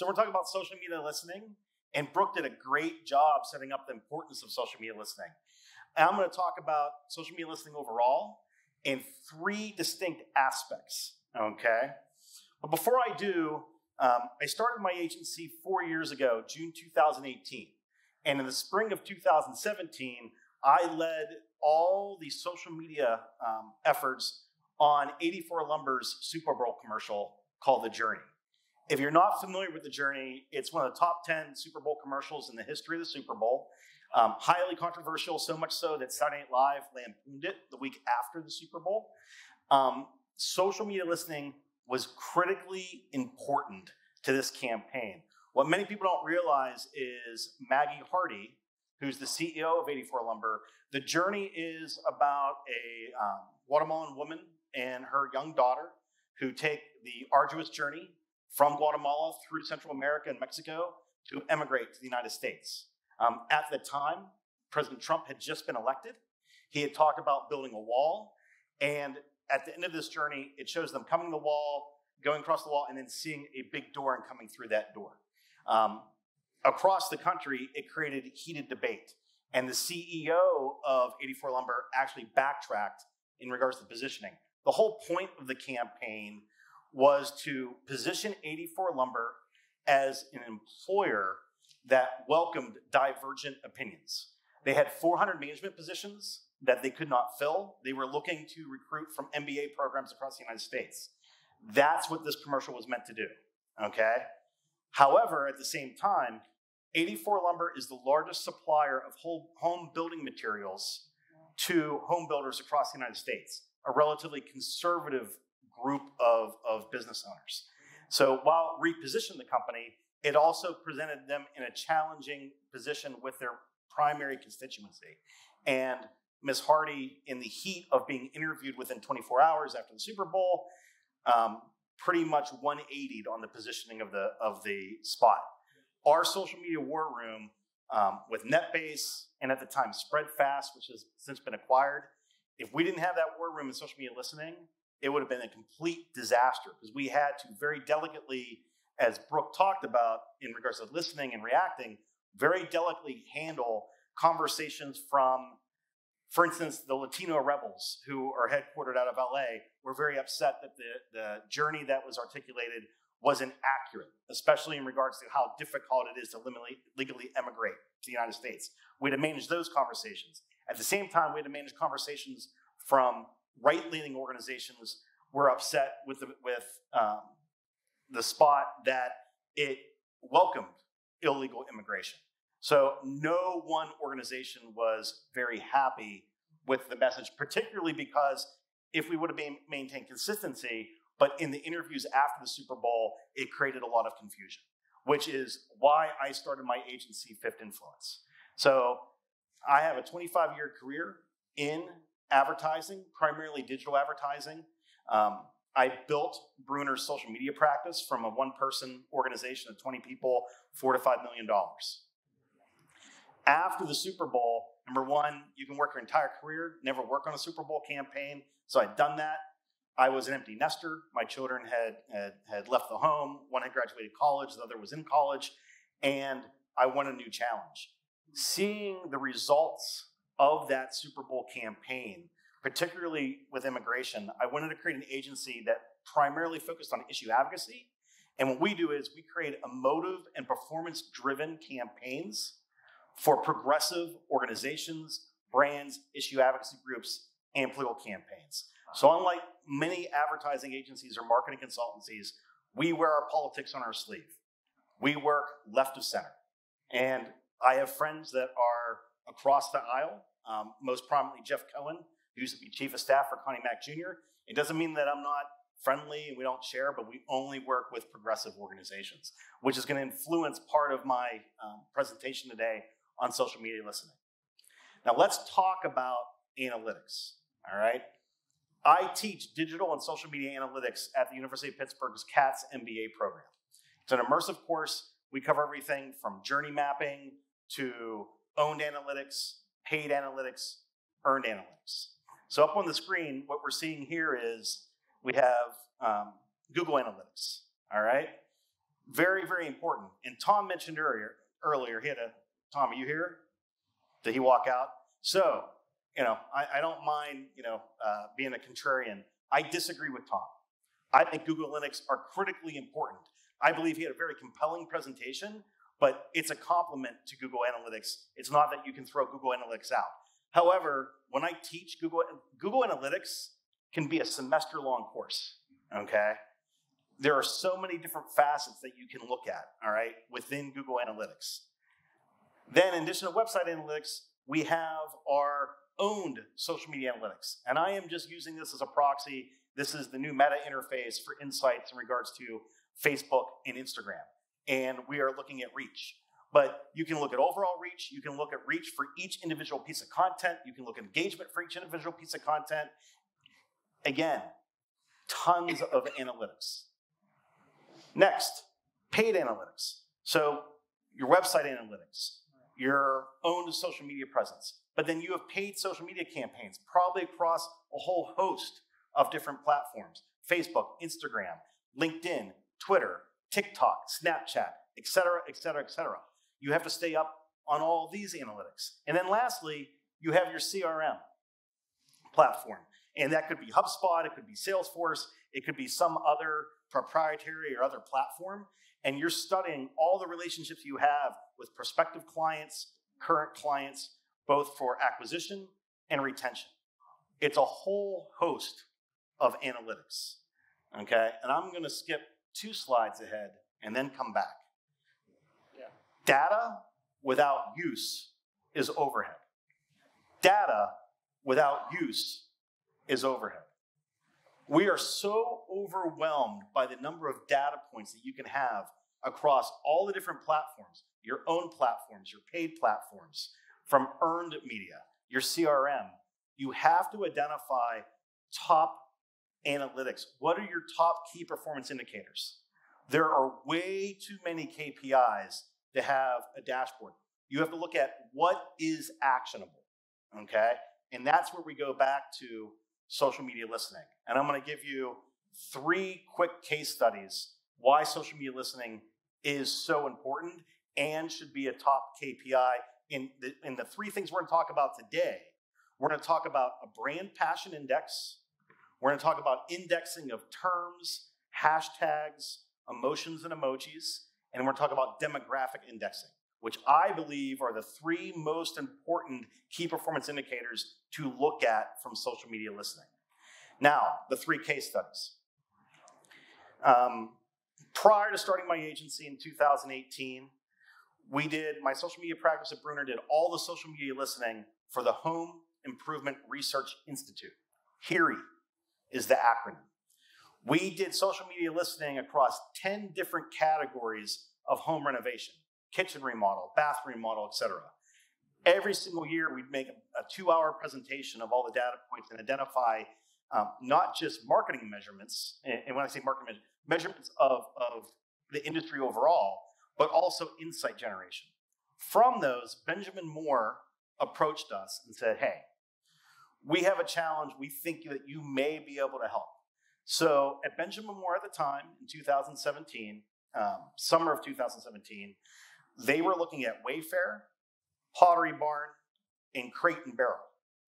So we're talking about social media listening, and Brooke did a great job setting up the importance of social media listening. And I'm going to talk about social media listening overall in three distinct aspects. Okay. But before I do, um, I started my agency four years ago, June 2018. And in the spring of 2017, I led all the social media um, efforts on 84 Lumber's Super Bowl commercial called The Journey. If you're not familiar with The Journey, it's one of the top 10 Super Bowl commercials in the history of the Super Bowl. Um, highly controversial, so much so that Saturday Night Live lampooned it the week after the Super Bowl. Um, social media listening was critically important to this campaign. What many people don't realize is Maggie Hardy, who's the CEO of 84 Lumber, the journey is about a um, Guatemalan woman and her young daughter who take the arduous journey from Guatemala through Central America and Mexico to emigrate to the United States. Um, at the time, President Trump had just been elected. He had talked about building a wall. And at the end of this journey, it shows them coming the wall, going across the wall, and then seeing a big door and coming through that door. Um, across the country, it created heated debate. And the CEO of 84 Lumber actually backtracked in regards to positioning. The whole point of the campaign was to position 84 Lumber as an employer that welcomed divergent opinions. They had 400 management positions that they could not fill. They were looking to recruit from MBA programs across the United States. That's what this commercial was meant to do. Okay? However, at the same time, 84 Lumber is the largest supplier of home building materials to home builders across the United States, a relatively conservative group of, of business owners. So while repositioned the company, it also presented them in a challenging position with their primary constituency. And Ms. Hardy, in the heat of being interviewed within 24 hours after the Super Bowl, um, pretty much 180'd on the positioning of the of the spot. Our social media war room um, with NetBase and at the time Spredfast, which has since been acquired, if we didn't have that war room and social media listening, it would have been a complete disaster because we had to very delicately, as Brooke talked about in regards to listening and reacting, very delicately handle conversations from for instance, the Latino rebels who are headquartered out of LA were very upset that the, the journey that was articulated wasn't accurate, especially in regards to how difficult it is to legally emigrate to the United States. We had to manage those conversations. At the same time, we had to manage conversations from right-leaning organizations were upset with the, with um, the spot that it welcomed illegal immigration. So no one organization was very happy with the message, particularly because if we would have been, maintained consistency, but in the interviews after the Super Bowl, it created a lot of confusion, which is why I started my agency, Fifth Influence. So I have a 25 year career in advertising, primarily digital advertising. Um, I built Brunner's social media practice from a one person organization of 20 people, four to five million dollars after the Super Bowl, number one, you can work your entire career, never work on a Super Bowl campaign. So I'd done that. I was an empty nester. My children had, had, had left the home. One had graduated college, the other was in college. And I wanted a new challenge. Seeing the results of that Super Bowl campaign, particularly with immigration, I wanted to create an agency that primarily focused on issue advocacy. And what we do is we create emotive and performance driven campaigns for progressive organizations, brands, issue advocacy groups, and political campaigns. So, unlike many advertising agencies or marketing consultancies, we wear our politics on our sleeve. We work left of center. And I have friends that are across the aisle, um, most prominently Jeff Cohen, who used to be chief of staff for Connie Mack Jr. It doesn't mean that I'm not friendly and we don't share, but we only work with progressive organizations, which is going to influence part of my um, presentation today on social media listening. Now, let's talk about analytics. All right. I teach digital and social media analytics at the University of Pittsburgh's Katz MBA program. It's an immersive course. We cover everything from journey mapping to owned analytics, paid analytics, earned analytics. So, up on the screen, what we're seeing here is we have um, Google Analytics. All right. very, very important. And Tom mentioned earlier, earlier, he had a, Tom, are you here? Did he walk out? So, you know, I, I don't mind, you know, uh, being a contrarian. I disagree with Tom. I think Google Analytics are critically important. I believe he had a very compelling presentation, but it's a complement to Google Analytics. It's not that you can throw Google Analytics out. However, when I teach Google, Google Analytics can be a semester long course, okay? There are so many different facets that you can look at, all right, within Google Analytics. Then, in addition to website analytics, we have our owned social media analytics. And I am just using this as a proxy. This is the new meta interface for insights in regards to Facebook and Instagram. And we are looking at reach. But you can look at overall reach, you can look at reach for each individual piece of content, you can look at engagement for each individual piece of content. Again, tons of analytics. Next, paid analytics. So your website analytics, your own social media presence, but then you have paid social media campaigns, probably across a whole host of different platforms Facebook, Instagram, LinkedIn, Twitter, TikTok, Snapchat, et cetera, et cetera, et cetera. You have to stay up on all these analytics. And then lastly, you have your CRM platform. And that could be HubSpot, it could be Salesforce, it could be some other proprietary or other platform. And you're studying all the relationships you have with prospective clients, current clients, both for acquisition and retention. It's a whole host of analytics. Okay? And I'm going to skip two slides ahead and then come back. Yeah. Data without use is overhead. Data without use is overhead. We are so overwhelmed by the number of data points that you can have across all the different platforms your own platforms, your paid platforms, from earned media, your CRM. You have to identify top analytics. What are your top key performance indicators? There are way too many KPIs to have a dashboard. You have to look at what is actionable, okay? And that's where we go back to social media listening. And I'm gonna give you three quick case studies why social media listening is so important and should be a top KPI. In the, in the three things we're gonna talk about today, we're gonna talk about a brand passion index, we're gonna talk about indexing of terms, hashtags, emotions, and emojis, and we're gonna talk about demographic indexing, which I believe are the three most important key performance indicators to look at from social media listening. Now, the three case studies. Um, prior to starting my agency in 2018, we did, my social media practice at Brunner did all the social media listening for the Home Improvement Research Institute. HIRI is the acronym. We did social media listening across 10 different categories of home renovation kitchen remodel, bath remodel, etc. Every single year, we'd make a, two hour presentation of all the data points and identify um, not just marketing measurements, and, when I say marketing measurements of, of the industry overall, but also insight generation. From those, Benjamin Moore approached us and said, Hey, we have a challenge. We think that you may be able to help. So at Benjamin Moore at the time, in 2017, um, summer of 2017, they were looking at Wayfair, Pottery Barn, and Crate and Barrel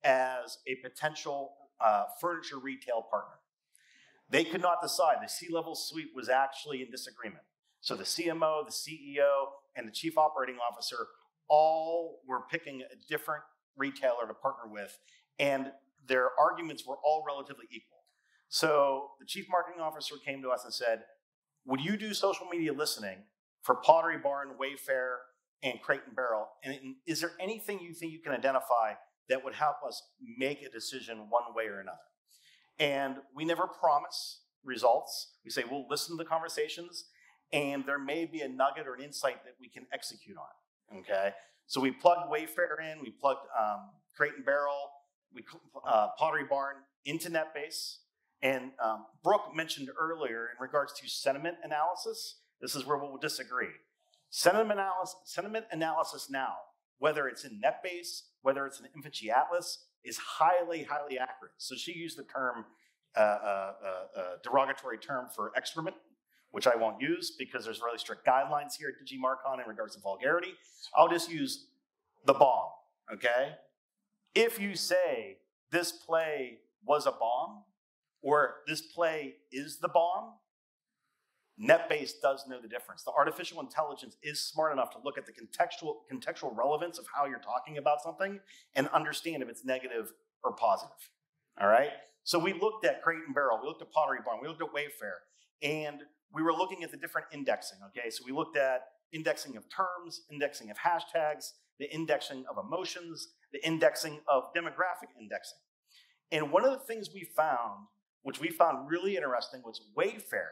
as a potential uh, furniture retail partner. They could not decide. The C level suite was actually in disagreement. So the CMO, the CEO, and the chief operating officer all were picking a different retailer to partner with, and their arguments were all relatively equal. So the chief marketing officer came to us and said, Would you do social media listening for Pottery Barn, Wayfair, and Crate and Barrel? And is there anything you think you can identify that would help us make a decision one way or another? And we never promise results. We say we'll listen to the conversations, and there may be a nugget or an insight that we can execute on. Okay, so we plugged Wayfair in, we plugged um, Crate and Barrel, we uh, Pottery Barn into NetBase, and um, Brooke mentioned earlier in regards to sentiment analysis, this is where we'll disagree. Sentiment analysis, sentiment analysis now, whether it's in NetBase, whether it's in Infegy Atlas, is highly, highly accurate. So she used the term, uh, uh, uh, uh derogatory term for excrement, which I won't use because there's really strict guidelines here at DigiMarCon in regards to vulgarity. I'll just use the bomb, okay? If you say this play was a bomb or this play is the bomb, NetBase does know the difference. The artificial intelligence is smart enough to look at the contextual, contextual relevance of how you're talking about something and understand if it's negative or positive. All right? So we looked at Crate and Barrel, we looked at Pottery Barn, we looked at Wayfair, and we were looking at the different indexing. Okay, so we looked at indexing of terms, indexing of hashtags, the indexing of emotions, the indexing of demographic indexing. And one of the things we found, which we found really interesting, was Wayfair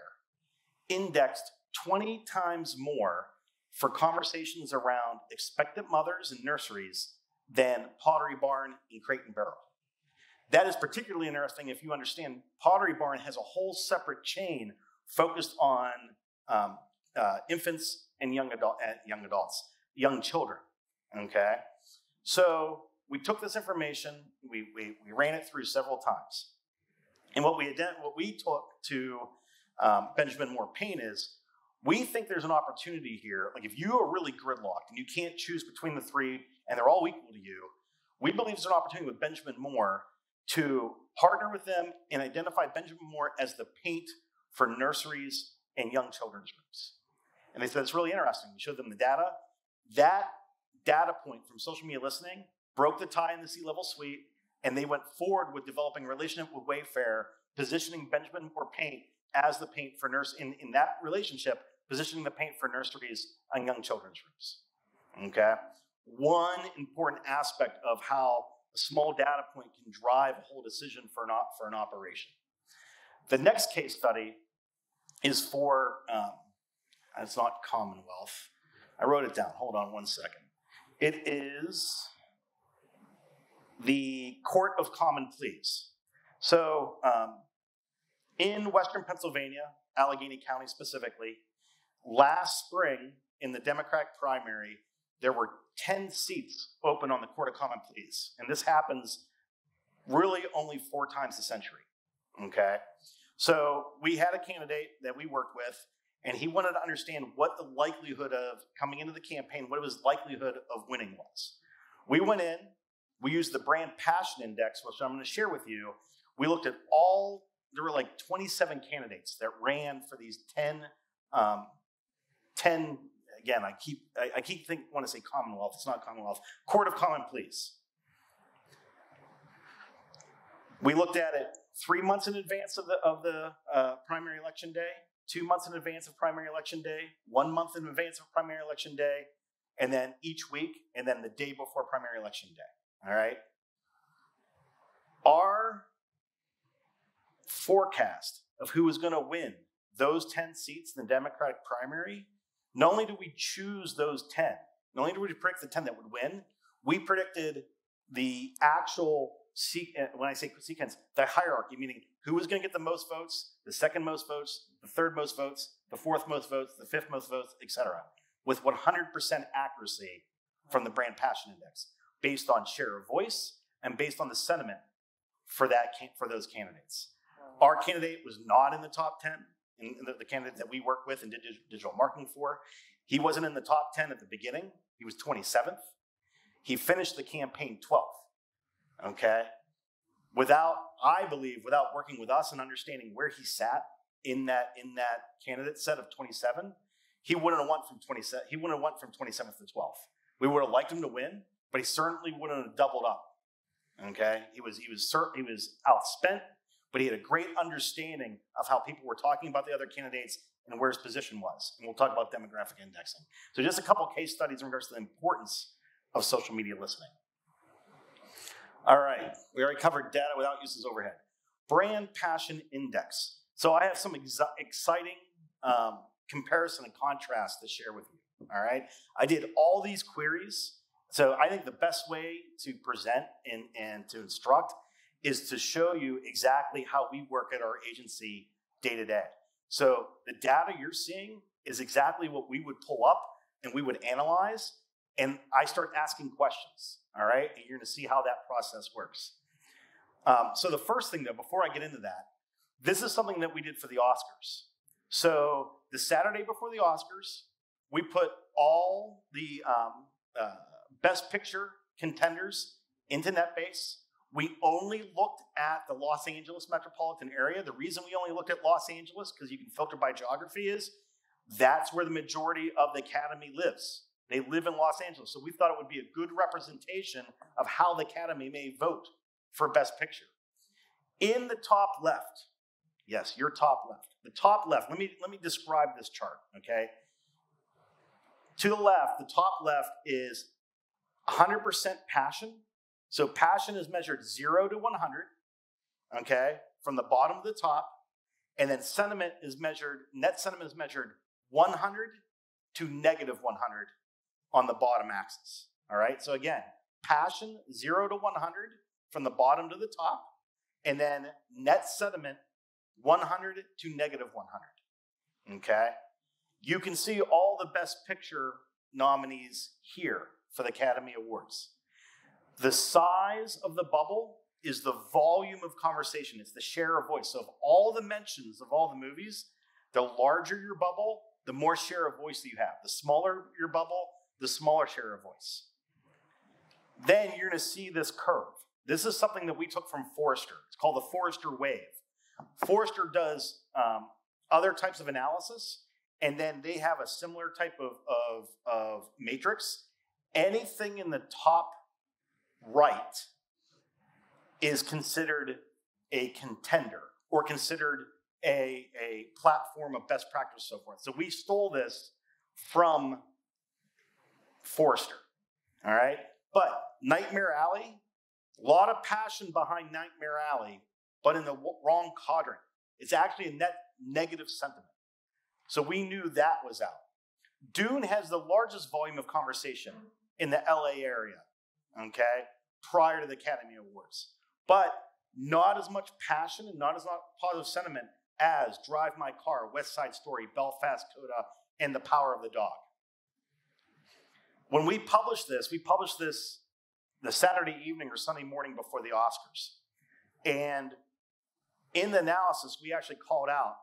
indexed 20 times more for conversations around expectant mothers and nurseries than Pottery Barn and Crate and Barrel. That is particularly interesting if you understand Pottery Barn has a whole separate chain focused on um, uh, infants and young, adult, uh, young adults, young children. Okay? So we took this information, we, we, we ran it through several times. And what we, what we took to um, Benjamin Moore Paint is we think there's an opportunity here. Like if you are really gridlocked and you can't choose between the three and they're all equal to you, we believe there's an opportunity with Benjamin Moore to partner with them and identify Benjamin Moore as the paint for nurseries and young children's groups. And they said it's really interesting. We showed them the data. That data point from social media listening broke the tie in the C-level suite, and they went forward with developing a relationship with Wayfair, positioning Benjamin Moore Paint as the paint for nurse in, in that relationship, positioning the paint for nurseries and young children's rooms. Okay? One important aspect of how a small data point can drive a whole decision for an, op- for an operation. The next case study is for, um, it's not Commonwealth. I wrote it down. Hold on one second. It is the Court of Common Pleas. So, um, in Western Pennsylvania, Allegheny County specifically, last spring in the Democratic primary, there were 10 seats open on the Court of Common Pleas. And this happens really only four times a century. Okay? So we had a candidate that we worked with, and he wanted to understand what the likelihood of coming into the campaign, what his likelihood of winning was. We went in, we used the brand passion index, which I'm going to share with you. We looked at all there were like 27 candidates that ran for these 10, um, 10 again, I keep, I, I keep think, want to say Commonwealth, it's not Commonwealth, Court of Common Pleas. We looked at it three months in advance of the, of the uh, primary election day, two months in advance of primary election day, one month in advance of primary election day, and then each week, and then the day before primary election day. All right? Our forecast of who was going to win those 10 seats in the Democratic primary, not only do we choose those 10, not only do we predict the 10 that would win, we predicted the actual, uh, when I say sequence, the hierarchy, meaning who was going to get the most votes, the second most votes, the third most votes, the fourth most votes, the fifth most votes, etc., with 100% accuracy from the brand passion index, based on share of voice and based on the sentiment for that for those candidates. Oh. Our candidate was not in the top 10, in the, the candidate that we work with and did digital marketing for. He wasn't in the top 10 at the beginning. He was 27th. He finished the campaign 12th. Okay? Without, I believe, without working with us and understanding where he sat in that in that candidate set of 27, he wouldn't have went from 27. He wouldn't have went from 27th to 12th. We would have liked him to win, but he certainly wouldn't have doubled up. Okay, he was he was he was outspent but he had a great understanding of how people were talking about the other candidates and where his position was. And we'll talk about demographic indexing. So, just a couple case studies in regards to the importance of social media listening. All right, we already covered data without uses overhead. Brand passion index. So, I have some ex- exciting um, comparison and contrast to share with you. All right, I did all these queries. So, I think the best way to present and, and to instruct is to show you exactly how we work at our agency day to day. So the data you're seeing is exactly what we would pull up and we would analyze. And I start asking questions, all right? And you're gonna see how that process works. Um, so the first thing though, before I get into that, this is something that we did for the Oscars. So the Saturday before the Oscars, we put all the um, uh, Best Picture contenders into NetBase. We only looked at the Los Angeles metropolitan area. The reason we only looked at Los Angeles, because you can filter by geography, is that's where the majority of the Academy lives. They live in Los Angeles. So we thought it would be a good representation of how the Academy may vote for Best Picture. In the top left, yes, your top left, the top left, let me, let me describe this chart, okay? To the left, the top left is 100% passion. So passion is measured 0 to 100, okay, from the bottom to the top. And then sentiment is measured, net sentiment is measured 100 to negative 100 on the bottom axis. All right, so again, passion 0 to 100 from the bottom to the top, and then net sentiment 100 to negative 100. Okay, you can see all the best picture nominees here for the Academy Awards. The size of the bubble is the volume of conversation, it's the share of voice. So, of all the mentions of all the movies, the larger your bubble, the more share of voice that you have. The smaller your bubble, the smaller share of voice. Then you're going to see this curve. This is something that we took from Forrester. It's called the Forrester wave. Forrester does um, other types of analysis, and then they have a similar type of, of, of matrix. Anything in the top right is considered a contender or considered a, a platform of best practice, so forth. So we stole this from Forrester. All right? But Nightmare Alley, a lot of passion behind Nightmare Alley, but in the wrong quadrant. It's actually a net negative sentiment. So we knew that was out. Dune has the largest volume of conversation in the LA area, okay, prior to the Academy Awards. But not as much passion and not as much positive sentiment as Drive My Car, West Side Story, Belfast Coda, and The Power of the Dog. When we published this, we published this the Saturday evening or Sunday morning before the Oscars. And in the analysis, we actually called out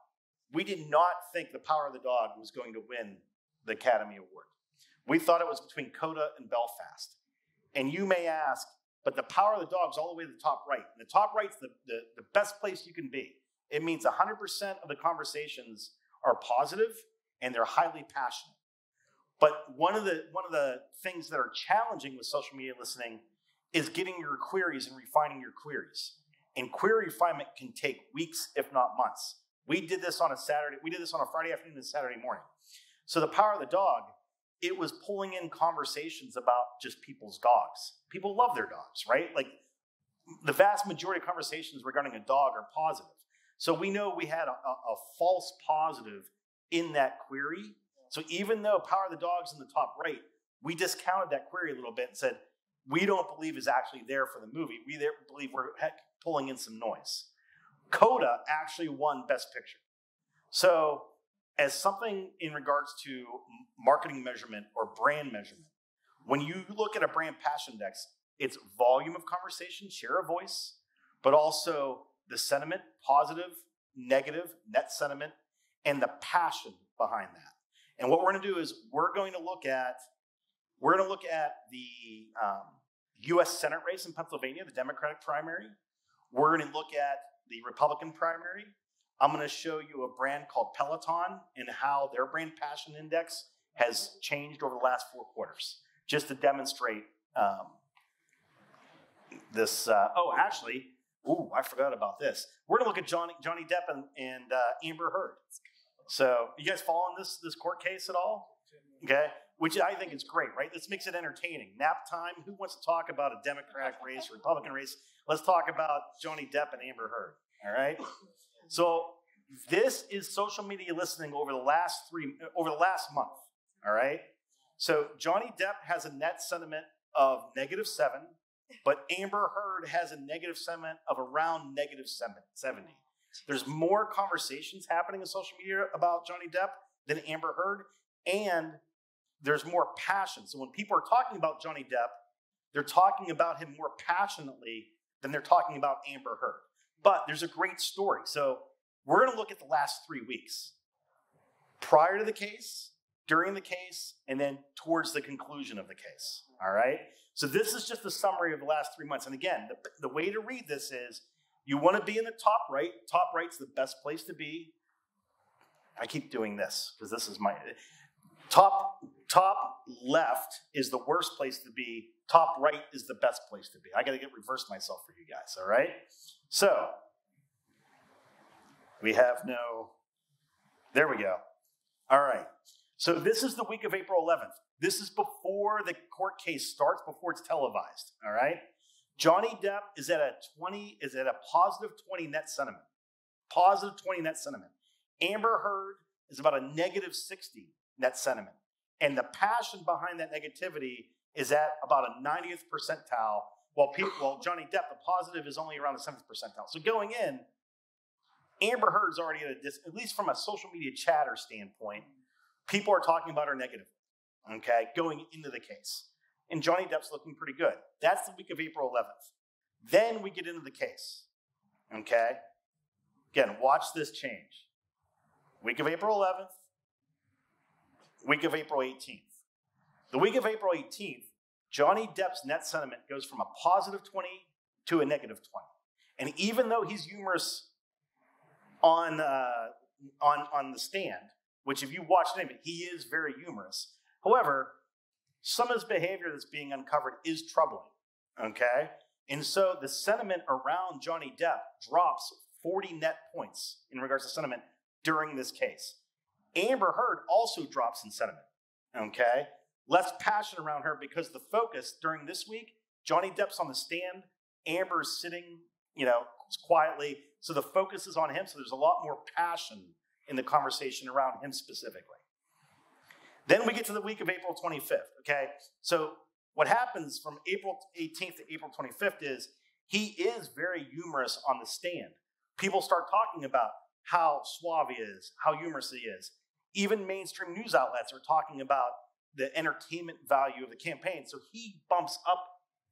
we did not think The Power of the Dog was going to win the Academy Award. We thought it was between Coda and Belfast. And you may ask, but The Power of the Dog is all the way to the top right. And the top right's the, the, the best place you can be. It means 100% of the conversations are positive and they're highly passionate. But one of the one of the things that are challenging with social media listening is getting your queries and refining your queries. And query refinement can take weeks, if not months. We did this on a Saturday, we did this on a Friday afternoon and Saturday morning. So the power of the dog, it was pulling in conversations about just people's dogs. People love their dogs, right? Like the vast majority of conversations regarding a dog are positive. So we know we had a, a, false positive in that query so even though Power of the Dog's in the top right, we discounted that query a little bit and said, we don't believe is actually there for the movie. We there, believe we're pulling in some noise. Coda actually won Best Picture. So, as something in regards to marketing measurement or brand measurement, when you look at a brand passion index, it's volume of conversation, share of voice, but also the sentiment, positive, negative, net sentiment, and the passion behind that. And what we're going to do is we're going to look at we're going to look at the um, U.S. Senate race in Pennsylvania, the Democratic primary. We're going to look at the Republican primary. I'm going to show you a brand called Peloton and how their brand passion index has changed over the last four quarters, just to demonstrate um, this. Uh, oh, actually, ooh, I forgot about this. We're going to look at Johnny Johnny Depp and, and uh, Amber Heard. So, you guys following this this court case at all? Okay, which I think is great, right? This makes it entertaining. Nap time. Who wants to talk about a Democratic race, Republican race? Let's talk about Johnny Depp and Amber Heard. All right. So this is social media listening over the last three over the last month. All right. So Johnny Depp has a net sentiment of negative seven, but Amber Heard has a negative sentiment of around negative seventy. There's more conversations happening in social media about Johnny Depp than Amber Heard, and there's more passion. So when people are talking about Johnny Depp, they're talking about him more passionately than they're talking about Amber Heard. But there's a great story. So we're going to look at the last three weeks. prior to the case, during the case, and then towards the conclusion of the case. All right? So this is just a summary of the last three months. And again, the, the way to read this is you want to be in the top right. Top right's the best place to be. I keep doing this because this is my top top left is the worst place to be. Top right is the best place to be. I got to get reversed myself for you guys. All right. So we have no. There we go. All right. So this is the week of April 11th. This is before the court case starts, before it's televised. All right. Johnny Depp is at a 20, is at a positive 20 net sentiment. Positive 20 net sentiment. Amber Heard is about a negative 60 net sentiment. And the passion behind that negativity is at about a 90th percentile, while people, while Johnny Depp, the positive is only around the 7th percentile. So going in, Amber Heard's already at a dis, at least from a social media chatter standpoint, people are talking about her negative. Okay, going into the case and Johnny Depp's looking pretty good. That's the week of April 11th. Then we get into the case. Okay? Again, watch this change. Week of April 11th, week of April 18th. The week of April 18th, Johnny Depp's net sentiment goes from a positive 20 to a negative 20. And even though he's humorous on, uh, on, on the stand, which if you watch him, he is very humorous. However, some of his behavior that's being uncovered is troubling. Okay? And so the sentiment around Johnny Depp drops 40 net points in regards to sentiment during this case. Amber Heard also drops in sentiment. Okay? Less passion around her because the focus during this week, Johnny Depp's on the stand, Amber's sitting, you know, quietly. So the focus is on him. So there's a lot more passion in the conversation around him specifically. Then we get to the week of April 25th, okay? So what happens from April 18th to April 25th is he is very humorous on the stand. People start talking about how suave he is, how humorous he is. Even mainstream news outlets are talking about the entertainment value of the campaign. So he bumps up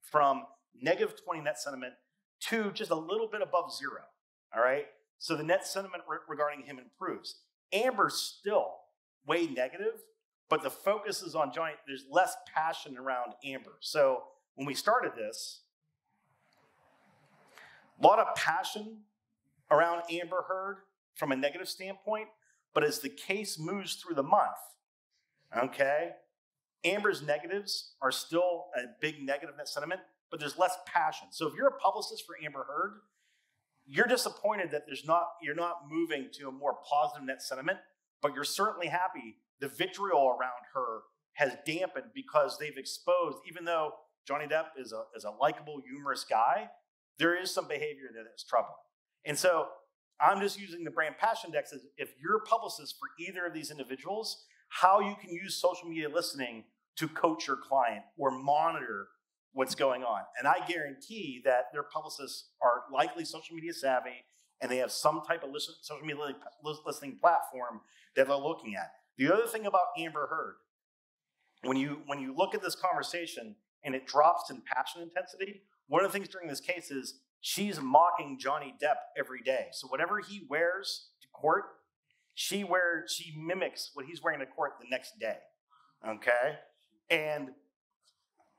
from negative 20 net sentiment to just a little bit above zero. All right. So the net sentiment re- regarding him improves. Amber's still way negative, but the focus is on Johnny. There's less passion around Amber. So when we started this, a lot of passion around Amber Heard from a negative standpoint, but as the case moves through the month, okay, Amber's negatives are still a big negative net sentiment, but there's less passion. So if you're a publicist for Amber Heard, you're disappointed that there's not you're not moving to a more positive net sentiment, but you're certainly happy the vitriol around her has dampened because they've exposed, even though Johnny Depp is a, is a likable, humorous guy, there is some behavior there that is troubling. And so I'm just using the brand passion index as if you're a publicist for either of these individuals, how you can use social media listening to coach your client or monitor what's going on. And I guarantee that their publicists are likely social media savvy and they have some type of listen, social media listening platform that they're looking at. The other thing about Amber Heard, when you when you look at this conversation and it drops in passion intensity, one of the things during this case is she's mocking Johnny Depp every day. So whatever he wears to court, she wears she mimics what he's wearing to court the next day. Okay? And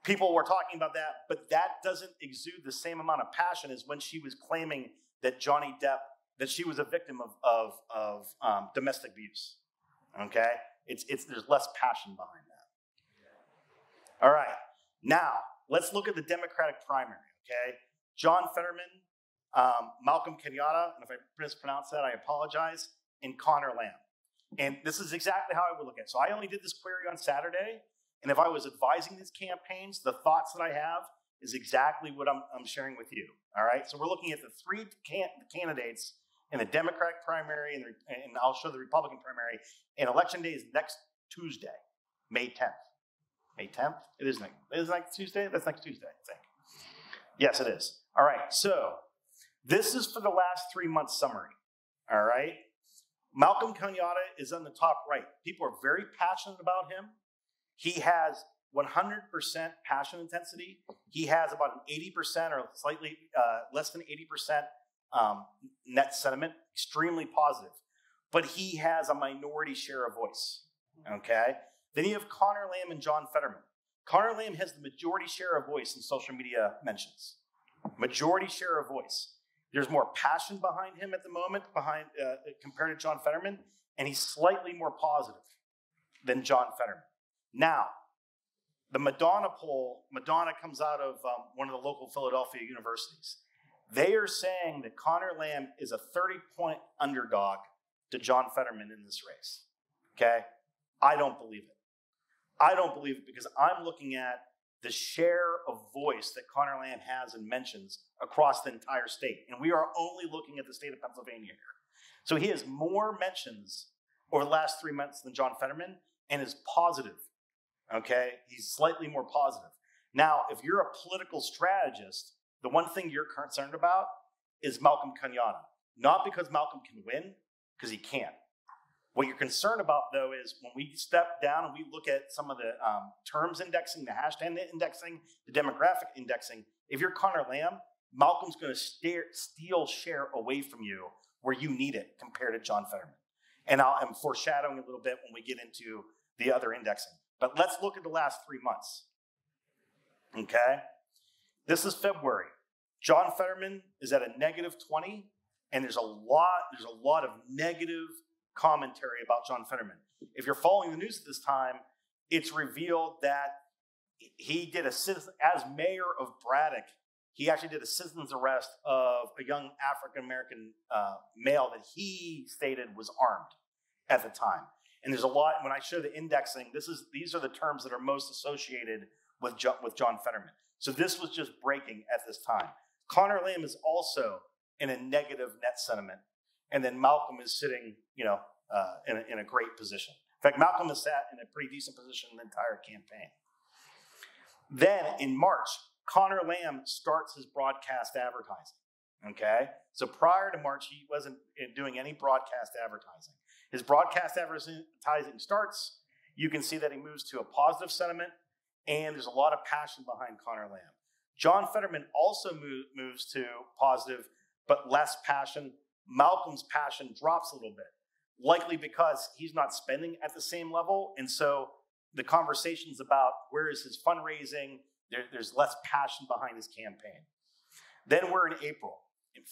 people were talking about that, but that doesn't exude the same amount of passion as when she was claiming that Johnny Depp, that she was a victim of, of, of um, domestic abuse. Okay? It's, it's, there's less passion behind that. All right. Now, let's look at the Democratic primary. Okay? John Fetterman, um, Malcolm Kenyatta, and if I mispronounce that, I apologize, and Connor Lamb. And this is exactly how I would look at it. So I only did this query on Saturday. And if I was advising these campaigns, the thoughts that I have is exactly what I'm, I'm sharing with you. All right. So we're looking at the three can- candidates in the Democratic primary, and, the, and I'll show the Republican primary. And election day is next Tuesday, May 10th. May 10th? It is next. It is next Tuesday? That's next Tuesday, I think. Yes, it is. All right. So this is for the last three months summary. All right. Malcolm Kenyatta is on the top right. People are very passionate about him. He has 100% passion intensity. He has about an 80% or slightly uh, less than 80% um, net sentiment, extremely positive. but he has a minority share of voice. Okay? Then you have Connor Lamb and John Fetterman. Connor Lamb has the majority share of voice in social media mentions. Majority share of voice. There's more passion behind him at the moment, behind uh, compared to John Fetterman, and he's slightly more positive than John Fetterman. Now, the Madonna poll, Madonna comes out of um, one of the local Philadelphia universities. They are saying that Connor Lamb is a 30 point underdog to John Fetterman in this race. Okay? I don't believe it. I don't believe it because I'm looking at the share of voice that Connor Lamb has and mentions across the entire state. And we are only looking at the state of Pennsylvania here. So he has more mentions over the last three months than John Fetterman and is positive. Okay? He's slightly more positive. Now, if you're a political strategist, the one thing you're concerned about is Malcolm Kenyatta. Not because Malcolm can win, because he can't. What you're concerned about, though, is when we step down and we look at some of the um, terms indexing, the hashtag indexing, the demographic indexing, if you're Connor Lamb, Malcolm's going to steal share away from you where you need it compared to John Fetterman. And i am foreshadowing a little bit when we get into the other indexing. But let's look at the last three months. Okay? This is February. John Fetterman is at a negative 20, and there's a lot, there's a lot of negative commentary about John Fetterman. If you're following the news at this time, it's revealed that he did a as mayor of Braddock, he actually did a citizen's arrest of a young African American uh, male that he stated was armed at the time. And there's a lot, when I show the indexing, this is these are the terms that are most associated with, jo- with John Fetterman. So this was just breaking at this time. Connor Lamb is also in a negative net sentiment and then Malcolm is sitting, you know, uh, in, a, in a great position. In fact, Malcolm has sat in a pretty decent position the entire campaign. Then in March, Connor Lamb starts his broadcast advertising. Okay, so prior to March, he wasn't doing any broadcast advertising. His broadcast advertising starts. You can see that he moves to a positive sentiment, and there's a lot of passion behind Connor Lamb. John Fetterman also move, moves to positive, but less passion, Malcolm's passion drops a little bit, likely because he's not spending at the same level. And so the conversations about where is his fundraising, there, there's less passion behind his campaign. Then we're in April,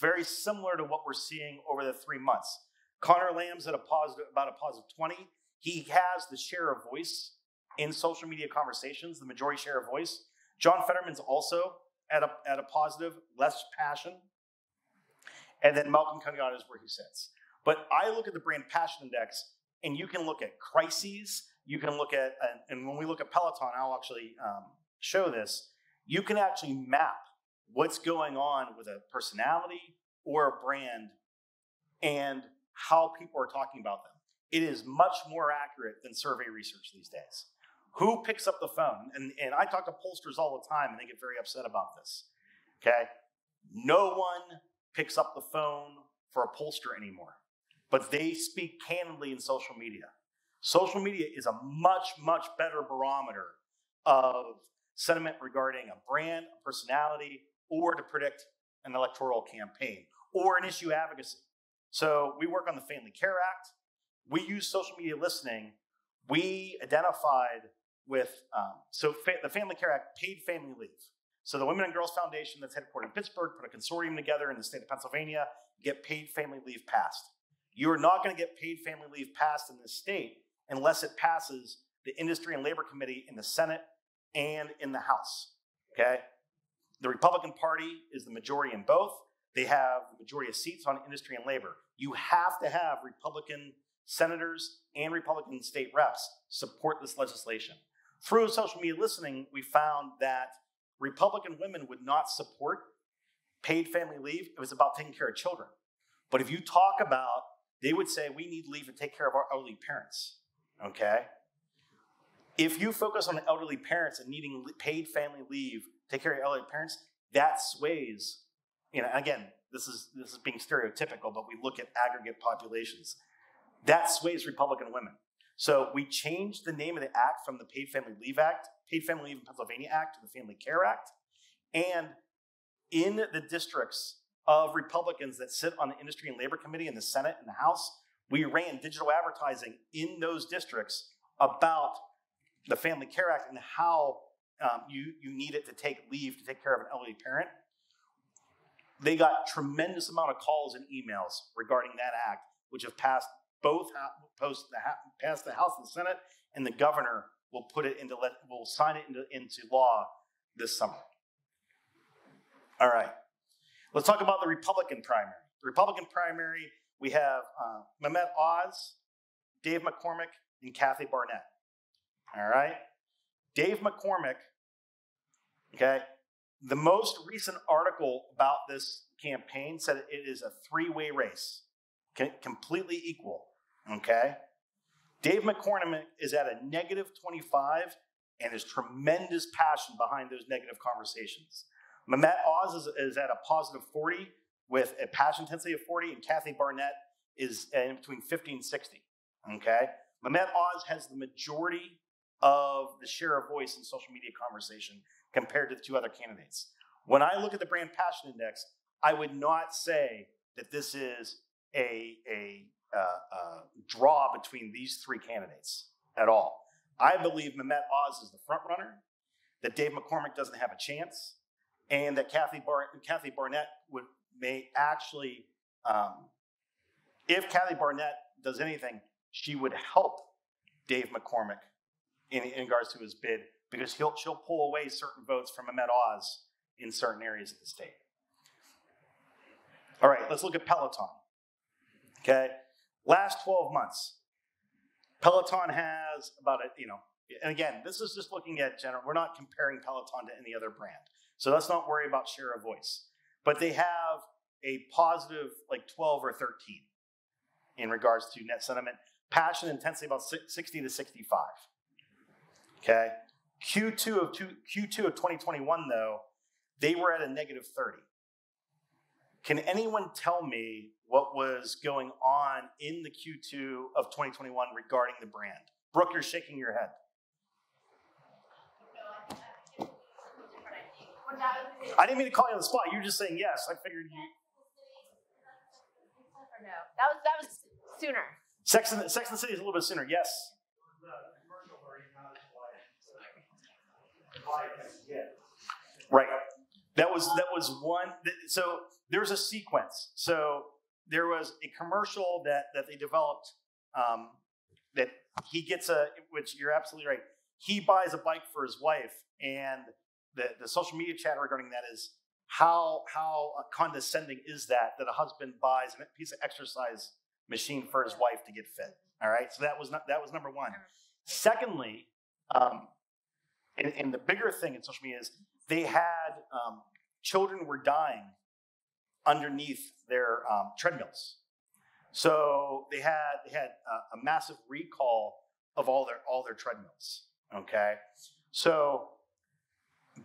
very similar to what we're seeing over the three months. Connor Lamb's at a positive, about a positive 20. He has the share of voice in social media conversations, the majority share of voice. John Fetterman's also at a, at a positive, less passion. And then Malcolm Kenyatta is where he sits. But I look at the brand passion index, and you can look at crises. You can look at, and when we look at Peloton, I'll actually um, show this. You can actually map what's going on with a personality or a brand and how people are talking about them. It is much more accurate than survey research these days. Who picks up the phone? And, and I talk to pollsters all the time, and they get very upset about this. Okay? No one picks up the phone for a pollster anymore, but they speak candidly in social media. Social media is a much, much better barometer of sentiment regarding a brand, a personality, or to predict an electoral campaign or an issue advocacy. So we work on the Family Care Act. We use social media listening. We identified with, um, so fa- the Family Care Act, paid family leave. So the Women and Girls Foundation that's headquartered in Pittsburgh put a consortium together in the state of Pennsylvania, get paid family leave passed. You are not going to get paid family leave passed in this state unless it passes the Industry and Labor Committee in the Senate and in the House. Okay? The Republican Party is the majority in both. They have the majority of seats on industry and labor. You have to have Republican senators and Republican state reps support this legislation. Through social media listening, we found that Republican women would not support paid family leave. It was about taking care of children. But if you talk about, they would say we need leave to take care of our elderly parents. Okay? If you focus on the elderly parents and needing paid family leave, take care of elderly parents, that sways, you know, again, this is this is being stereotypical, but we look at aggregate populations. That sways Republican women. So we changed the name of the act from the Paid Family Leave Act, Paid Family Leave in Pennsylvania Act to the Family Care Act. And in the districts of Republicans that sit on the Industry and Labor Committee in the Senate and the House, we ran digital advertising in those districts about the Family Care Act and how um, you, you it to take leave to take care of an elderly parent. They got tremendous amount of calls and emails regarding that act, which have passed both post the, passed the House and Senate, and the governor will put it into will sign it into, into law this summer. All right, let's talk about the Republican primary. The Republican primary, we have uh, Mehmet Oz, Dave McCormick, and Kathy Barnette. All right, Dave McCormick. Okay, the most recent article about this campaign said it is a three-way race, completely equal. Okay, Dave McCormick is at a negative 25 and has tremendous passion behind those negative conversations. Mehmet Oz is, is, at a positive 40 with a passion intensity of 40, and Kathy Barnette is in between 50 and 60. Okay? Mehmet Oz has the majority of the share of voice in social media conversation compared to the two other candidates. When I look at the brand passion index, I would not say that this is a, a uh, uh, draw between these three candidates at all. I believe Mehmet Oz is the front runner, that Dave McCormick doesn't have a chance, and that Kathy, Bar- Kathy Barnette would may actually, um, if Kathy Barnette does anything, she would help Dave McCormick in, in regards to his bid because he'll, she'll pull away certain votes from Mehmet Oz in certain areas of the state. All right, let's look at Peloton. Okay, Last 12 months, Peloton has about a, you know, and again, this is just looking at general, we're not comparing Peloton to any other brand. So let's not worry about share of voice. But they have a positive like 12 or 13 in regards to net sentiment. Passion intensity about 60 to 65. Okay. Q2 of two, Q2 of 2021 though, they were at a negative 30. Can anyone tell me what was going on in the Q2 of 2021 regarding the brand? Brooke, you're shaking your head. I didn't mean to call you on the spot. You were just saying yes. I figured. You... No, that was that was sooner. Sex and Sex and the City is a little bit sooner. Yes. Right. That was that was one. So there's a sequence. So there was a commercial that that they developed um, that he gets a which you're absolutely right. He buys a bike for his wife, and the the social media chat regarding that is how how condescending is that that a husband buys a piece of exercise machine for his wife to get fit. All right, so that was not, that was number one. Secondly, um, and, and, the bigger thing in social media is they had um, children were dying underneath their um, treadmills. So they had they had a, a, massive recall of all their all their treadmills. Okay, so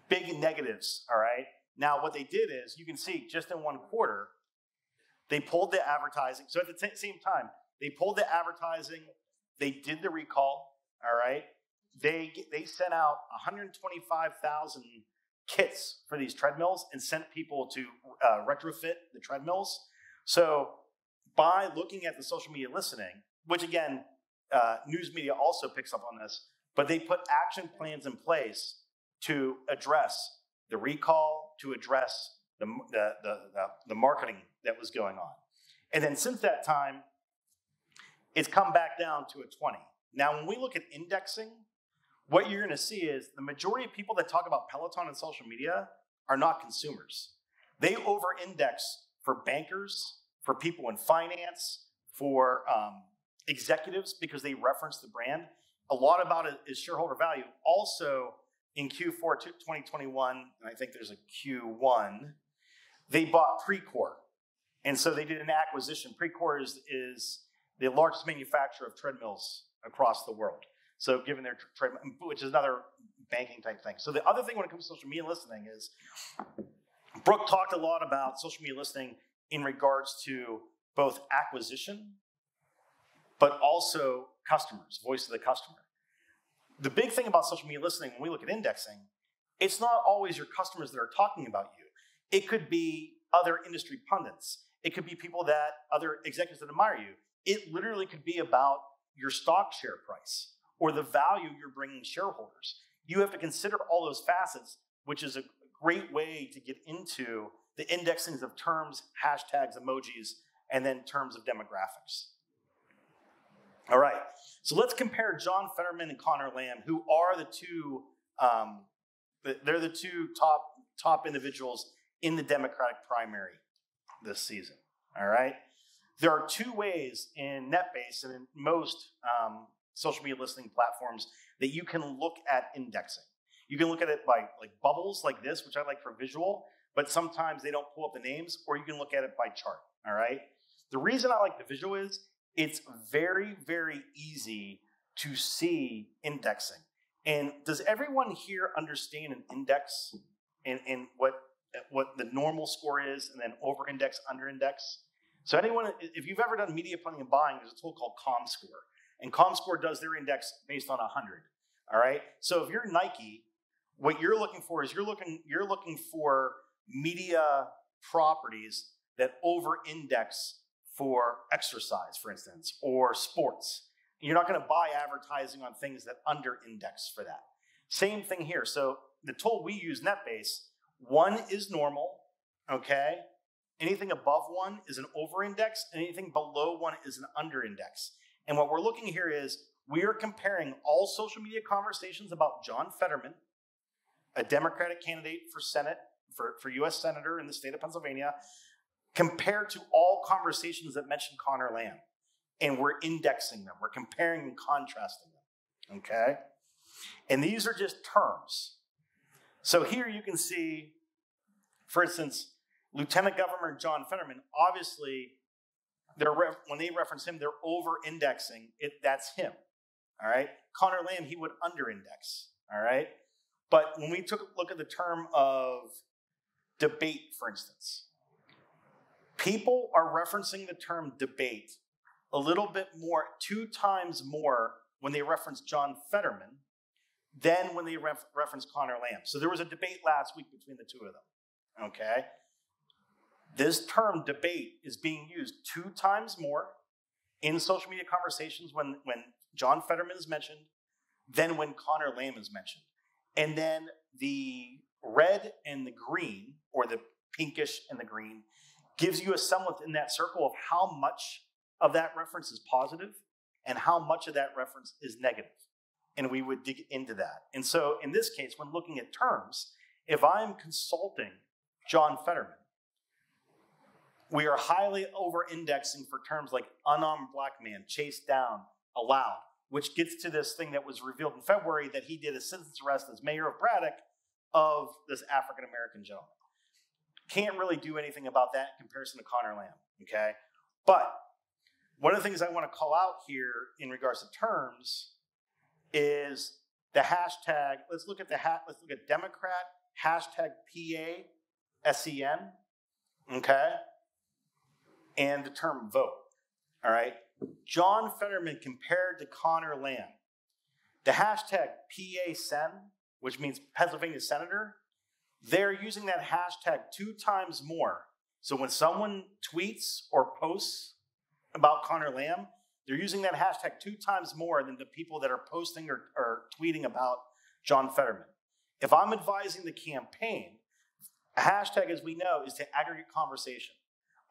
big negatives. All right. Now what they did is you can see just in one quarter, they pulled the advertising. So at the t- same time, they pulled the advertising. They did the recall. All right. They they sent out 125,000 kits for these treadmills and sent people to uh, retrofit the treadmills. So by looking at the social media listening, which again, uh, news media also picks up on this, but they put action plans in place to address the recall, to address the, the, the, the, the marketing that was going on. And then since that time, it's come back down to a 20. Now, when we look at indexing, what you're going to see is the majority of people that talk about Peloton and social media are not consumers. They over index for bankers, for people in finance, for um, executives because they reference the brand. A lot about it is shareholder value. Also, in Q4 2021, and I think there's a Q1, they bought Precor. And so they did an acquisition. Precor is, is the largest manufacturer of treadmills across the world. So given their trade, which is another banking type thing. So the other thing when it comes to social media listening is Brooke talked a lot about social media listening in regards to both acquisition, but also customers, voice of the customer. The big thing about social media listening when we look at indexing, it's not always your customers that are talking about you. It could be other industry pundits. It could be people that other executives that admire you. it literally could be about your stock share price or the value you're bringing shareholders. You have to consider all those facets, which is a great way to get into the indexings of terms, hashtags, emojis, and then terms of demographics. All right, so let's compare John Fetterman and Connor Lamb, who are the two. Um, they're the two top top individuals in the Democratic primary this season. All right, there are two ways in NetBase and in most um, social media listening platforms that you can look at indexing. You can look at it by like bubbles like this, which I like for visual, but sometimes they don't pull up the names, or you can look at it by chart. All right. The reason I like the visual is it's very, very easy to see indexing. And does everyone here understand an index and, and what what the normal score is, and then over index, under index? So anyone, if you've ever done media planning and buying, there's a tool called ComScore, and ComScore does their index based on 100. All right. So if you're Nike, what you're looking for is you're looking you're looking for media properties that over index for exercise, for instance, or sports. You're not going to buy advertising on things that under index for that. Same thing here. So the tool we use, NetBase, one is normal, okay? Anything above one is an over index, anything below one is an under index. And what we're looking here is we are comparing all social media conversations about John Fetterman, a Democratic candidate for Senate, for, for US Senator in the state of Pennsylvania, compared to all conversations that mention Connor Lamb. And we're indexing them, we're comparing and contrasting them. Okay? And these are just terms. So here you can see, for instance, Lieutenant Governor John Fetterman, obviously, they're when they reference him, they're over indexing that's him. All right? Connor Lamb, he would under index. All right? But when we took a look at the term of debate, for instance, people are referencing the term debate a little bit more, two times more when they reference John Fetterman than when they ref- reference Connor Lamb. So there was a debate last week between the two of them. Okay? This term debate is being used two times more in social media conversations when, when John Fetterman is mentioned than when Connor Lamb is mentioned. And then the red and the green, or the pinkish and the green, gives you a semblance in that circle of how much of that reference is positive and how much of that reference is negative. And we would dig into that. And so in this case, when looking at terms, if I'm consulting John Fetterman, we are highly over indexing for terms like unarmed black man, chased down, allowed, which gets to this thing that was revealed in February that he did a citizen's arrest as mayor of Braddock of this African American gentleman. Can't really do anything about that in comparison to Connor Lamb, okay? But one of the things I want to call out here in regards to terms is the hashtag. Let's look at the hat. Let's look at Democrat hashtag PA SEN, okay, and the term vote. All right, John Fetterman compared to Connor Lamb. The hashtag PA Sen, which means Pennsylvania Senator, they're using that hashtag two times more. So when someone tweets or posts about Connor Lamb, they're using that hashtag two times more than the people that are posting or, or tweeting about John Fetterman. If I'm advising the campaign, a hashtag, as we know, is to aggregate conversation.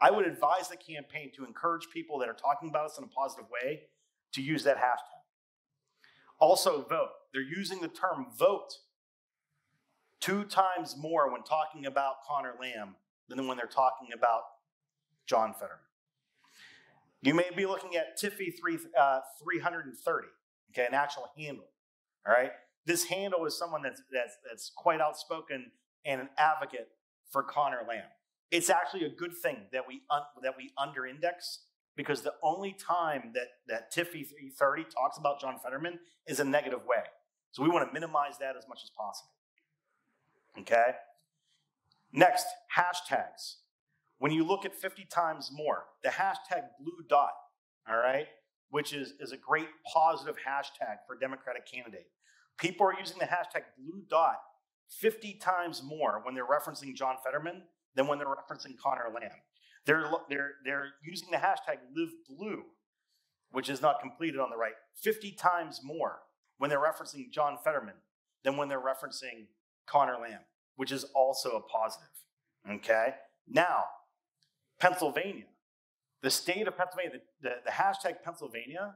I would advise the campaign to encourage people that are talking about us in a positive way to use that hashtag. Also, vote. They're using the term vote two times more when talking about Connor Lamb than when they're talking about John Fetterman. You may be looking at Tiffy 3, uh, 330, okay, an actual handle. All right. This handle is someone that's, that's, that's quite outspoken and an advocate for Connor Lamb. It's actually a good thing that we, un, that we under index because the only time that, that Tiffy 330 talks about John Fetterman is a negative way. So we want to minimize that as much as possible. Okay? Next, hashtags. When you look at 50 times more, the hashtag blue dot, all right, which is, is a great positive hashtag for a Democratic candidate. People are using the hashtag blue dot 50 times more when they're referencing John Fetterman than when they're referencing Connor Lamb. They're, they're, they're using the hashtag live blue which is not completed on the right, 50 times more when they're referencing John Fetterman than when they're referencing Connor Lamb, which is also a positive. Okay? Now, Pennsylvania, the state of Pennsylvania, the, the, the hashtag Pennsylvania,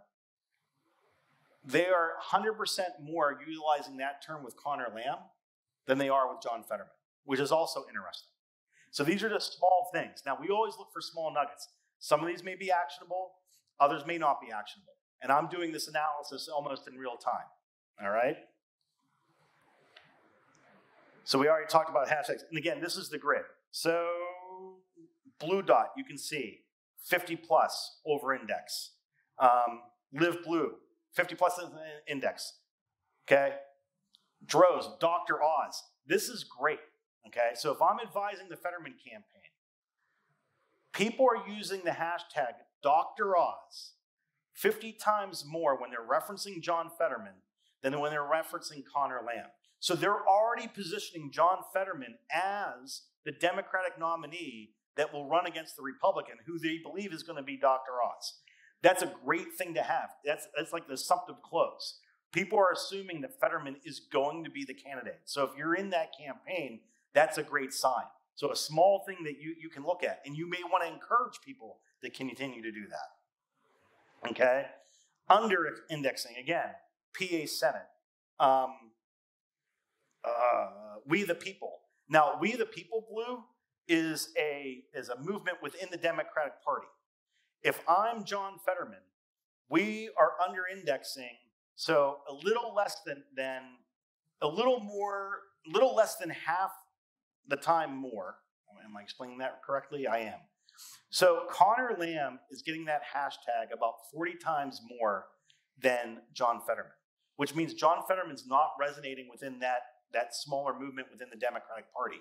they are 100% more utilizing that term with Connor Lamb than they are with John Fetterman, which is also interesting. So these are just small things. Now, we always look for small nuggets. Some of these may be actionable, others may not be actionable. And I'm doing this analysis almost in real time. All right? So we already talked about hashtags. And again, this is the grid. So blue dot, you can see 50 plus over index. Um, live blue, 50 plus index. Okay? Droz, Dr. Oz. This is great. Okay? So if I'm advising the Fetterman campaign, people are using the hashtag Dr. Oz 50 times more when they're referencing John Fetterman than when they're referencing Connor Lamb. So they're already positioning John Fetterman as the Democratic nominee that will run against the Republican who they believe is going to be Dr. Oz. That's a great thing to have. That's, that's like the assumptive close. People are assuming that Fetterman is going to be the candidate. So if you're in that campaign, that's a great sign. So a small thing that you, you can look at, and you may want to encourage people to continue to do that. Okay? Under indexing, again, PA Senate. Um, uh, we the People. Now, We the People Blue is a, is a movement within the Democratic Party. If I'm John Fetterman, we are under indexing, so a little less than, than a little more, little less than half the time more. Am I explaining that correctly? I am. So Connor Lamb is getting that hashtag about 40 times more than John Fetterman, which means John Fetterman's not resonating within that, that smaller movement within the Democratic Party.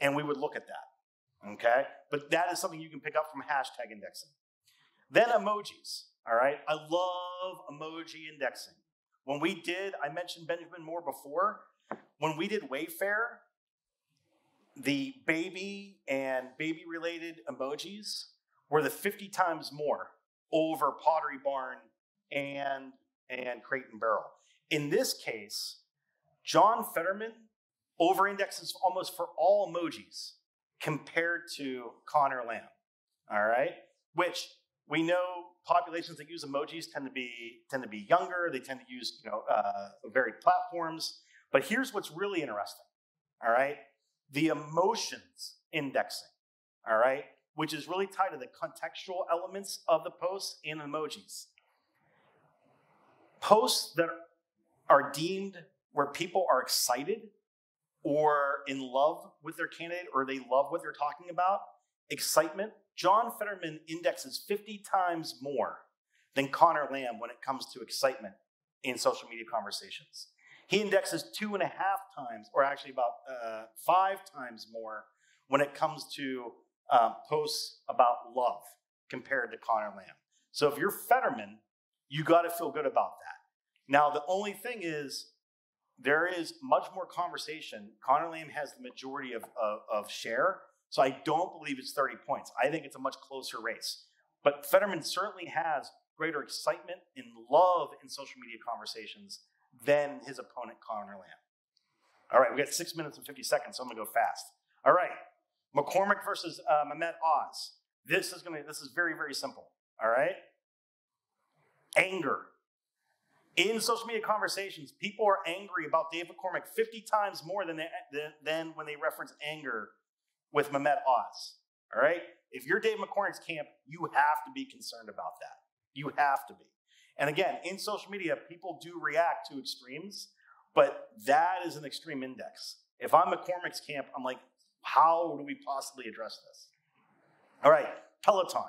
And we would look at that. Okay? But that is something you can pick up from hashtag indexing. Then emojis. All right? I love emoji indexing. When we did, I mentioned Benjamin Moore before. When we did Wayfair, the baby and baby related emojis were the 50 times more over Pottery Barn and, and Crate and Barrel. In this case, John Fetterman over indexes almost for all emojis compared to Connor Lamb. All right? Which we know populations that use emojis tend to be tend to be younger. They tend to use you know uh, varied platforms. But here's what's really interesting. All right, the emotions indexing. All right, which is really tied to the contextual elements of the posts and emojis. Posts that are deemed where people are excited or in love with their candidate or they love what they're talking about, excitement, John Fetterman indexes 50 times more than Connor Lamb when it comes to excitement in social media conversations. He indexes two and a half times, or actually about uh, five times more when it comes to uh, posts about love compared to Connor Lamb. So if you're Fetterman, you got to feel good about that. Now, the only thing is, there is much more conversation. Connor Lamb has the majority of, of, of share, so I don't believe it's 30 points. I think it's a much closer race. But Fetterman certainly has greater excitement and love in social media conversations than his opponent, Connor Lamb. All right, we got six minutes and 50 seconds, so I'm gonna go fast. All right, McCormick versus uh, Mehmet Oz. This is gonna. This is very very simple. All right. Anger. In social media conversations, people are angry about Dave McCormick 50 times more than, they, than, than when they reference anger with Mehmet Oz. All right? If you're Dave McCormick's camp, you have to be concerned about that. You have to be. And again, in social media, people do react to extremes, but that is an extreme index. If I'm McCormick's camp, I'm like, how do we possibly address this? All right, Peloton.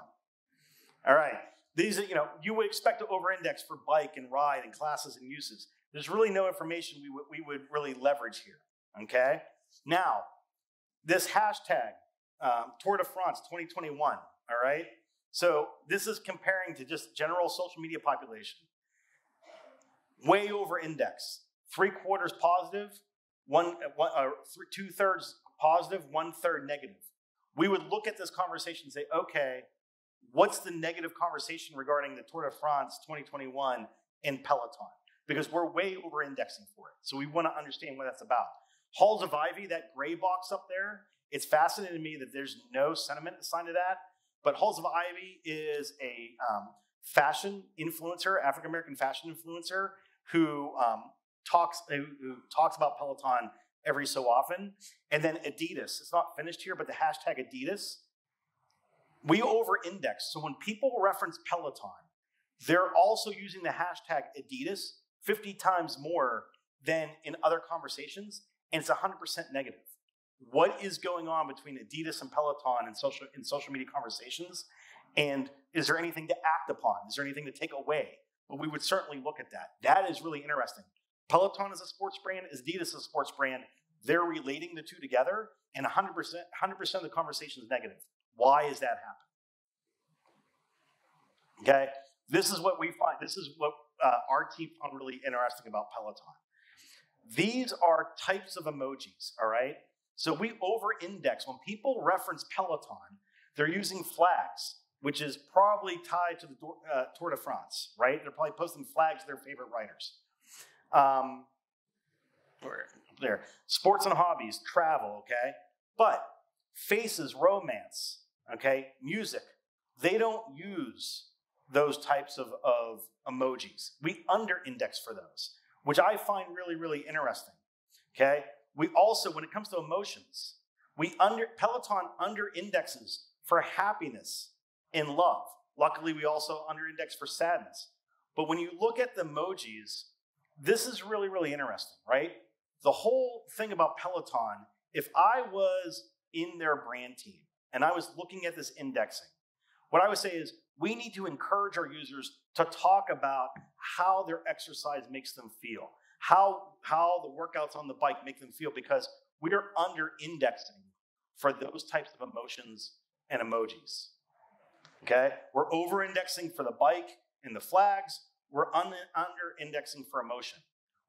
All right, these are, you know, you would expect to over-index for bike and ride and classes and uses. There's really no information we, w- we would really leverage here, okay? Now, this hashtag, um, Tour de France 2021, all right? So this is comparing to just general social media population. Way over index, three quarters positive, one, one uh, two thirds positive, one third negative. We would look at this conversation and say, okay, what's the negative conversation regarding the Tour de France 2021 and Peloton? Because we're way over indexing for it. So we want to understand what that's about. Halls of Ivy, that gray box up there, it's fascinating to me that there's no sentiment assigned to that. But Halls of Ivy is a um, fashion influencer, African American fashion influencer, who um, talks who, who talks about Peloton every so often. And then Adidas, it's not finished here, but the hashtag Adidas, we over index. So when people reference Peloton, they're also using the hashtag Adidas 50 times more than in other conversations, and it's 100% negative. What is going on between Adidas and Peloton in social, in social media conversations? And is there anything to act upon? Is there anything to take away? Well, we would certainly look at that. That is really interesting. Peloton is a sports brand, Adidas is a sports brand. They're relating the two together, and 100%, 100% of the conversation is negative. Why is that happening? Okay, this is what we find. This is what uh, our team found really interesting about Peloton. These are types of emojis, all right? So we over index. When people reference Peloton, they're using flags, which is probably tied to the uh, Tour de France, right? They're probably posting flags to their favorite riders. Um, there. Sports and hobbies, travel, okay? But faces, romance, okay? Music, they don't use those types of, of emojis. We under index for those, which I find really, really interesting, okay? We also, when it comes to emotions, we under Peloton under indexes for happiness and love. Luckily, we also under index for sadness. But when you look at the emojis, this is really, really interesting, right? The whole thing about Peloton, if I was in their brand team and I was looking at this indexing, what I would say is we need to encourage our users to talk about how their exercise makes them feel, how, how the workouts on the bike make them feel, because we are under indexing for those types of emotions and emojis. Okay? We're over indexing for the bike and the flags we're un- under indexing for emotion,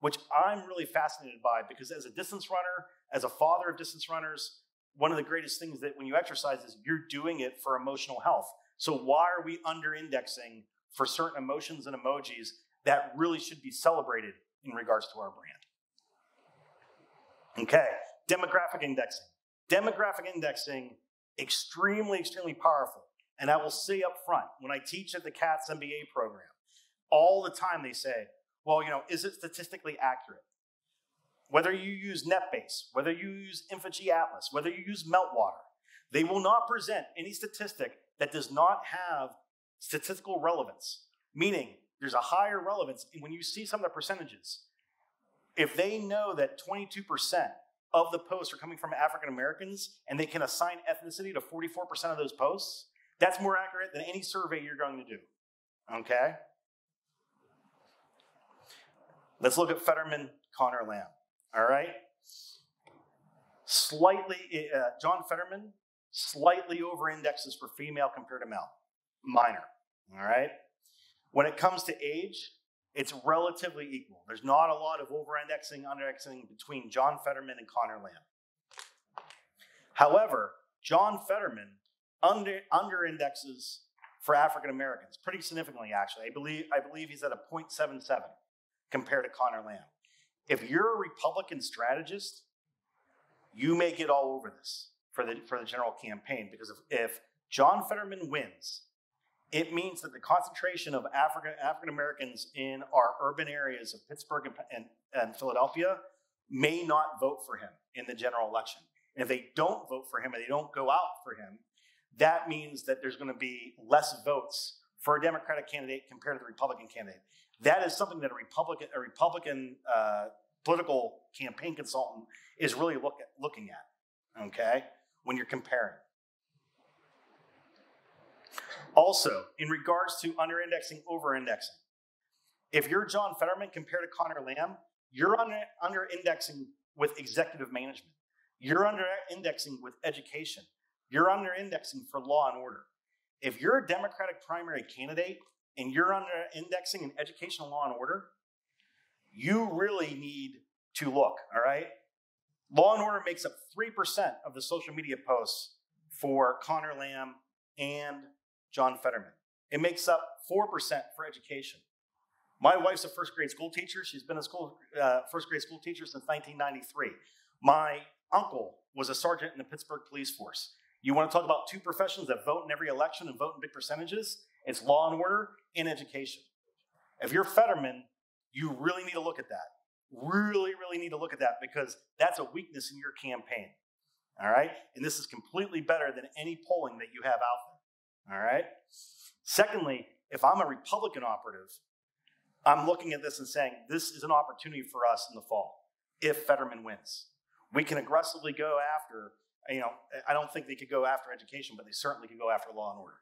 which I'm really fascinated by because as a distance runner, as a father of distance runners, one of the greatest things that when you exercise is you're doing it for emotional health. So why are we under indexing for certain emotions and emojis that really should be celebrated in regards to our brand? Okay, demographic indexing. Demographic indexing, extremely, extremely powerful. And I will say up front, when I teach at the Katz MBA program, all the time they say, well, you know, is it statistically accurate? Whether you use NetBase, whether you use Infegy Atlas, whether you use Meltwater, they will not present any statistic that does not have statistical relevance, meaning there's a higher relevance. And When you see some of the percentages, if they know that 22% of the posts are coming from African Americans and they can assign ethnicity to 44% of those posts, that's more accurate than any survey you're going to do. Okay? Let's look at Fetterman, Connor Lamb. All right? Slightly, uh, John Fetterman slightly over indexes for female compared to male. Minor. All right? When it comes to age, it's relatively equal. There's not a lot of over indexing, under indexing between John Fetterman and Connor Lamb. However, John Fetterman under, under indexes for African Americans pretty significantly, actually. I believe, I believe he's at a 0.77 compared to Connor Lamb. If you're a Republican strategist, you may get all over this for the, for the general campaign because if, if John Fetterman wins, it means that the concentration of African African Americans in our urban areas of Pittsburgh and, and, and, Philadelphia may not vote for him in the general election. And if they don't vote for him and they don't go out for him, that means that there's going to be less votes for a Democratic candidate compared to the Republican candidate. That is something that a Republican, a Republican uh, political campaign consultant is really look at, looking at, okay, when you're comparing. Also, in regards to under indexing, over indexing, if you're John Fetterman compared to Connor Lamb, you're under, under indexing with executive management. You're under indexing with education. You're under indexing for law and order. If you're a Democratic primary candidate and you're under indexing in educational law and order, you really need to look, all right? Law and order makes up 3% of the social media posts for Connor Lamb and John Fetterman. It makes up 4% for education. My wife's a first grade school teacher. She's been a school, uh, first grade school teacher since 1993. My uncle was a sergeant in the Pittsburgh police force. You want to talk about two professions that vote in every election and vote in big percentages? It's law and order and education. If you're Fetterman, you really need to look at that. Really, really need to look at that because that's a weakness in your campaign. All right? And this is completely better than any polling that you have out there. All right? Secondly, if I'm a Republican operative, I'm looking at this and saying, this is an opportunity for us in the fall if Fetterman wins. We can aggressively go after, you know, I don't think they could go after education, but they certainly could go after law and order.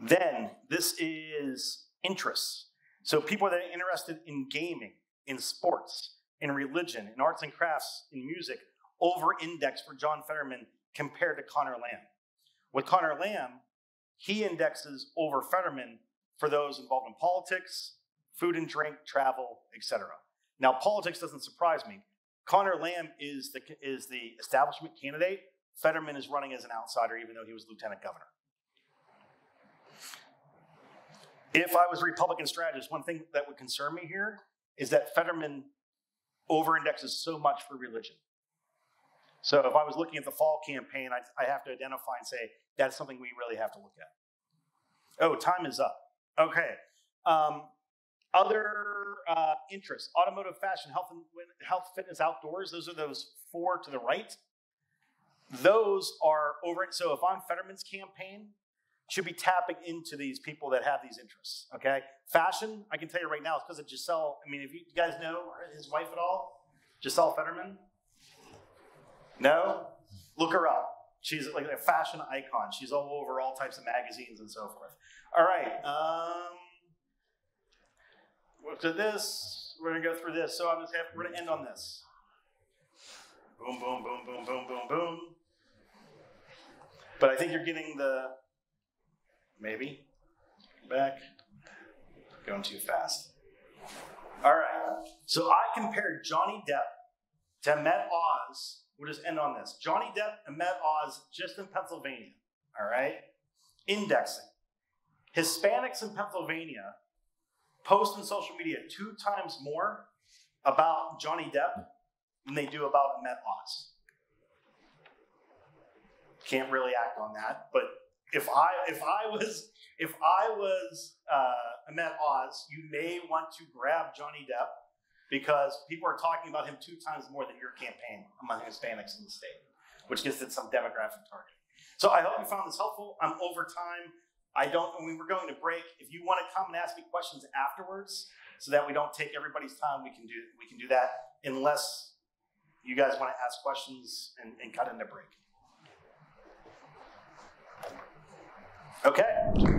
Then, this is interests. So, people that are interested in gaming, in sports, in religion, in arts and crafts, in music, over index for John Fetterman compared to Connor Lamb. With Connor Lamb, he indexes over Fetterman for those involved in politics, food and drink, travel, etc. Now, politics doesn't surprise me. Connor Lamb is the, is the establishment candidate. Fetterman is running as an outsider, even though he was lieutenant governor. If I was a Republican strategist, one thing that would concern me here is that Fetterman over indexes so much for religion. So if I was looking at the fall campaign, I, I have to identify and say, that's something we really have to look at. Oh, time is up. Okay. Um, other uh, interests automotive, fashion, health, and health, fitness, outdoors. Those are those four to the right. Those are over. So if I'm Fetterman's campaign, should be tapping into these people that have these interests. Okay, fashion. I can tell you right now, it's because of Gisele. I mean, if you guys know his wife at all, Gisele Fetterman. No, look her up. She's like a fashion icon. She's all over all types of magazines and so forth. All right. Um, to this, we're gonna go through this. So I'm just we're gonna end on this. Boom, boom, boom, boom, boom, boom, boom. But I think you're getting the maybe back. Going too fast. All right. So I compared Johnny Depp to Met Oz We'll just end on this. Johnny Depp and Met Oz just in Pennsylvania. All right? Indexing. Hispanics in Pennsylvania post on social media two times more about Johnny Depp than they do about Met Oz. Can't really act on that, but if I if I was if I was uh, Met Oz, you may want to grab Johnny Depp because people are talking about him two times more than your campaign among Hispanics in the state, which gives it some demographic target. So I hope you found this helpful. I'm over time. I don't, when we were going to break, if you want to come and ask me questions afterwards so that we don't take everybody's time, we can do, we can do that unless you guys want to ask questions and, and cut into break. Okay.